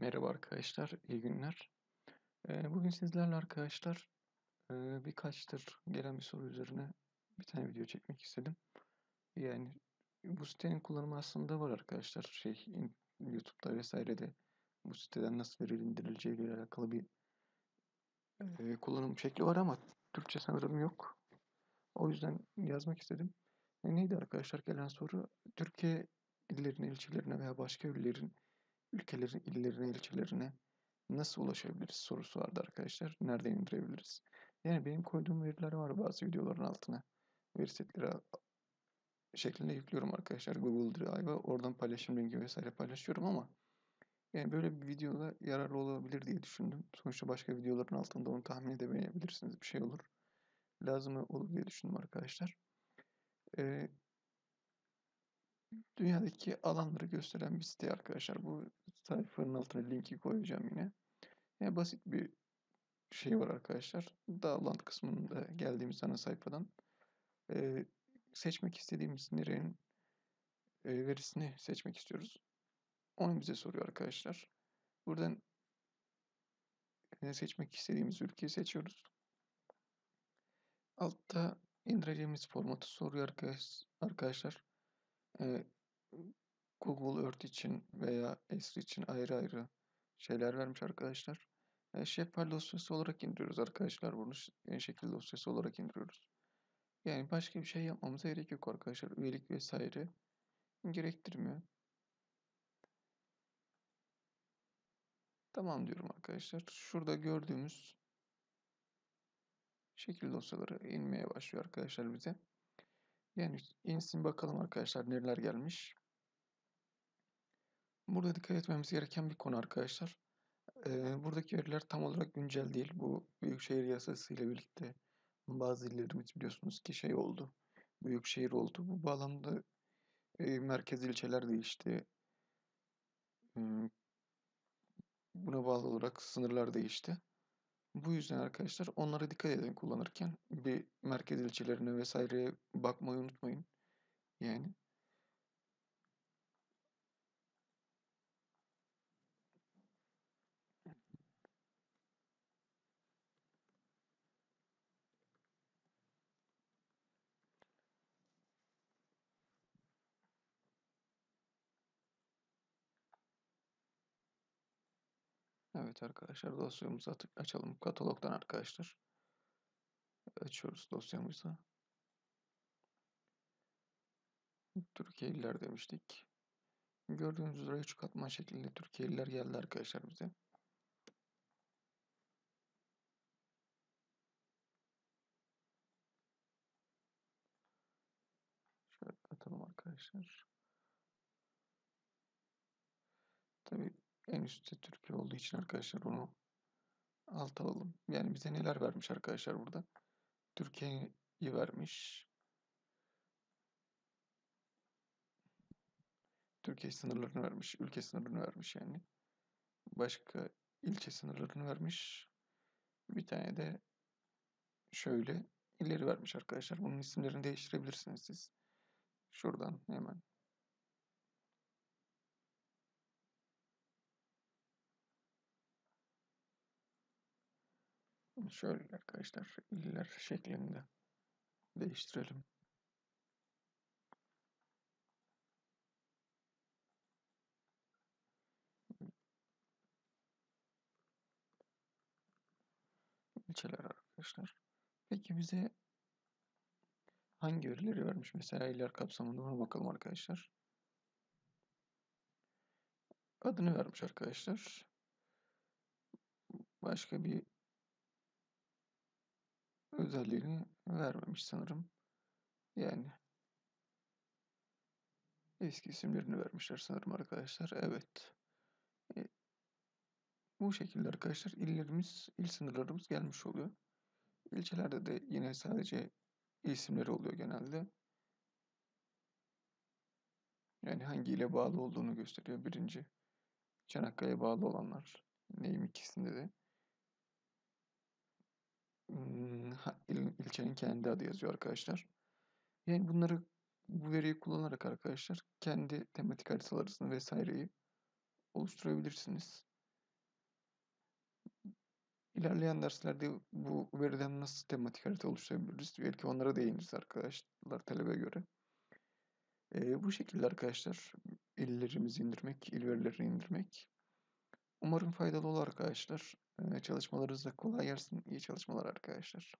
Merhaba arkadaşlar, iyi günler. Bugün sizlerle arkadaşlar birkaçtır gelen bir soru üzerine bir tane video çekmek istedim. Yani bu sitenin kullanımı aslında var arkadaşlar. Şey YouTube'da vesairede bu siteden nasıl veri indirileceği ile alakalı bir kullanım şekli var ama Türkçe sanırım yok. O yüzden yazmak istedim. E, neydi arkadaşlar gelen soru? Türkiye illerine, ilçelerine veya başka ülkelerin ülkelerin illerine, ilçelerine nasıl ulaşabiliriz sorusu vardı arkadaşlar. Nereden indirebiliriz? Yani benim koyduğum veriler var bazı videoların altına. Veri setleri şeklinde yüklüyorum arkadaşlar. Google Drive'a oradan paylaşım linki vesaire paylaşıyorum ama yani böyle bir videoda yararlı olabilir diye düşündüm. Sonuçta başka videoların altında onu tahmin edemeyebilirsiniz. Bir şey olur. Lazım olur diye düşündüm arkadaşlar. Ee, dünyadaki alanları gösteren bir site arkadaşlar. Bu sayfanın altına linki koyacağım yine. Yani basit bir şey var arkadaşlar. Dağlant kısmında geldiğimiz ana sayfadan e, seçmek istediğimiz nerenin e, verisini seçmek istiyoruz. Onu bize soruyor arkadaşlar. Buradan e, seçmek istediğimiz ülkeyi seçiyoruz. Altta indireceğimiz formatı soruyor arkadaşlar. Google Earth için veya Esri için ayrı ayrı şeyler vermiş arkadaşlar. E, dosyası olarak indiriyoruz arkadaşlar. Bunu en şekilde dosyası olarak indiriyoruz. Yani başka bir şey yapmamıza gerek yok arkadaşlar. Üyelik vesaire gerektirmiyor. Tamam diyorum arkadaşlar. Şurada gördüğümüz şekil dosyaları inmeye başlıyor arkadaşlar bize. Yani insin bakalım arkadaşlar neler gelmiş. Burada dikkat etmemiz gereken bir konu arkadaşlar. Ee, buradaki veriler tam olarak güncel değil. Bu Büyükşehir Yasası ile birlikte bazı illerimiz biliyorsunuz ki şey oldu. Büyükşehir oldu. Bu bağlamda e, merkez ilçeler değişti. Buna bağlı olarak sınırlar değişti. Bu yüzden arkadaşlar onlara dikkat edin kullanırken. Bir merkez ilçelerine vesaireye bakmayı unutmayın. Yani Evet arkadaşlar dosyamızı açalım katalogdan arkadaşlar. Açıyoruz dosyamızı. Türkiye iller demiştik. Gördüğünüz üzere 3 katman şeklinde Türkiye iller geldi arkadaşlar bize. Şöyle atalım arkadaşlar. Tabi en üstte Türkiye olduğu için arkadaşlar onu alt alalım. Yani bize neler vermiş arkadaşlar burada. Türkiye'yi vermiş. Türkiye sınırlarını vermiş. Ülke sınırlarını vermiş yani. Başka ilçe sınırlarını vermiş. Bir tane de şöyle ileri vermiş arkadaşlar. Bunun isimlerini değiştirebilirsiniz siz. Şuradan hemen Şöyle arkadaşlar iller şeklinde değiştirelim. İlçeler arkadaşlar. Peki bize hangi verileri vermiş? Mesela iller kapsamında ona bakalım arkadaşlar. Adını vermiş arkadaşlar. Başka bir özelliğini vermemiş sanırım. Yani eski isimlerini vermişler sanırım arkadaşlar. Evet. E, bu şekilde arkadaşlar illerimiz, il sınırlarımız gelmiş oluyor. İlçelerde de yine sadece isimleri oluyor genelde. Yani hangi ile bağlı olduğunu gösteriyor. Birinci Çanakkale'ye bağlı olanlar. Neyim ikisinde de ülkenin kendi adı yazıyor arkadaşlar. Yani bunları bu veriyi kullanarak arkadaşlar kendi tematik haritalarını vesaireyi oluşturabilirsiniz. İlerleyen derslerde bu veriden nasıl tematik harita oluşturabiliriz? Belki onlara değiniriz arkadaşlar talebe göre. Ee, bu şekilde arkadaşlar illerimizi indirmek, il verilerini indirmek Umarım faydalı olur arkadaşlar. Çalışmalarınızda kolay gelsin. İyi çalışmalar arkadaşlar.